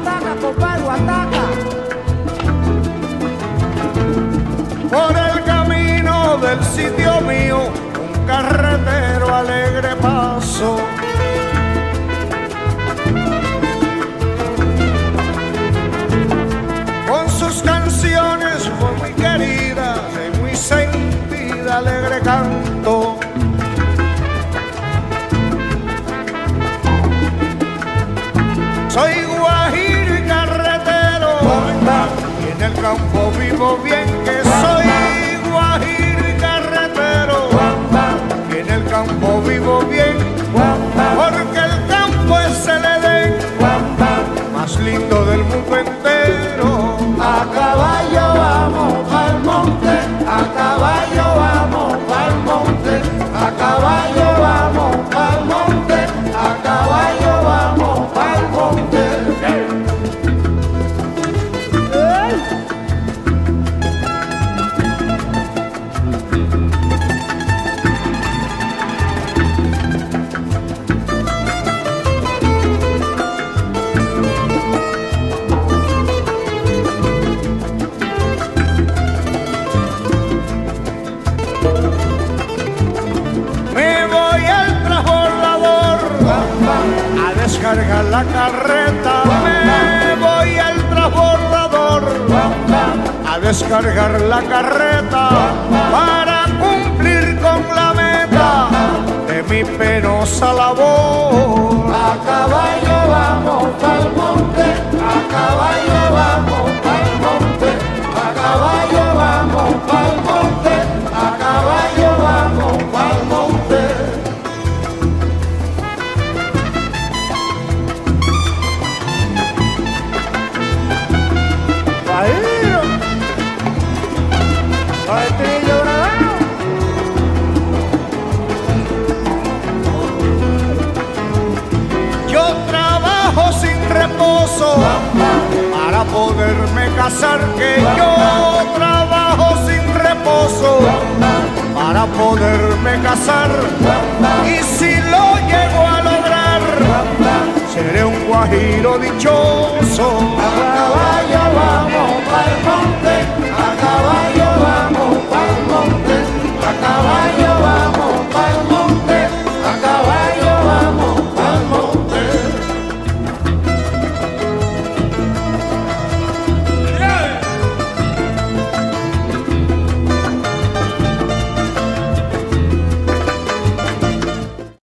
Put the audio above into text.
ataca, compadre, ataca. Por el camino del sitio mío, un carretero alegre paso. Con sus canciones fue muy querida y muy sentida, alegre canto. Soy igual. Campo vivo bien que soy guajiro y carretero, y en el campo vivo bien, porque el campo es el Edén más lindo del mundo a descargar la carreta. Me voy al transbordador a descargar la carreta para cumplir con la meta de mi penosa labor. Poderme casar, que yo trabajo sin reposo para poderme casar. Y si lo llego a lograr, seré un guajiro dichoso.